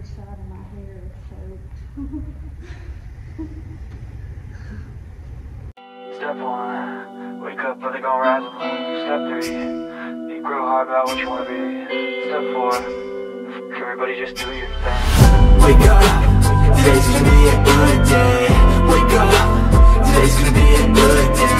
other side of my hair is soaked. Step one, wake up, but they gon' rise and. Step three, think real hard about what you wanna be. Step four, everybody just do your thing. Wake up, today's gonna be a good day. Wake up, today's gonna be a good day.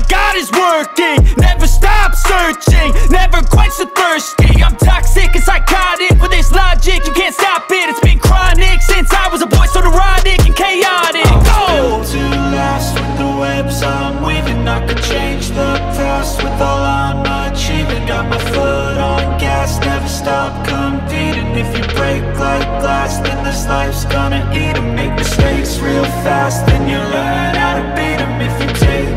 got is working. Never stop searching, never quench the thirsty. I'm toxic and psychotic with this logic. You can't stop it. It's been chronic since I was a boy, so neurotic and chaotic. Go! built to last with the webs I'm weaving. I could change the past with all I'm achieving. Got my foot on gas, never stop competing. If you break like glass, then this life's gonna eat 'em. Make mistakes real fast, then you learn how to beat 'em. If you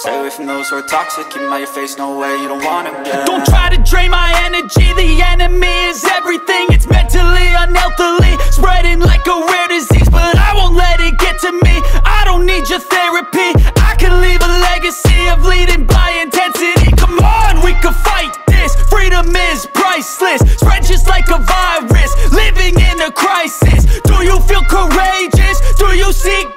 Stay away from those who are toxic. Keep 'em out your face, no way, you don't want 'em. Yeah. Don't try to drain my energy. The enemy is everything. It's mentally, unhealthily spreading like a rare disease. But I won't let it get to me. I don't need your therapy. I can leave a legacy of leading by intensity. Come on, we can fight this. Freedom is priceless. Spread just like a virus. Living in a crisis. Do you feel courageous? Do you seek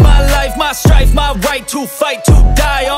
my life, my strife, my right to fight, to die.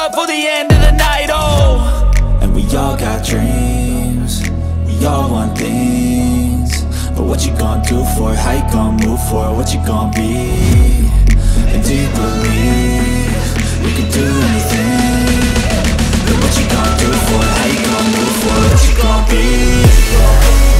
nightclub for the end of the night, oh And we all got dreams We all want things But what you gonna do for it? How you gonna move for it? What you gonna be? And do you believe You can do anything But what you gonna do for it? How you gonna move for it? What you gonna be?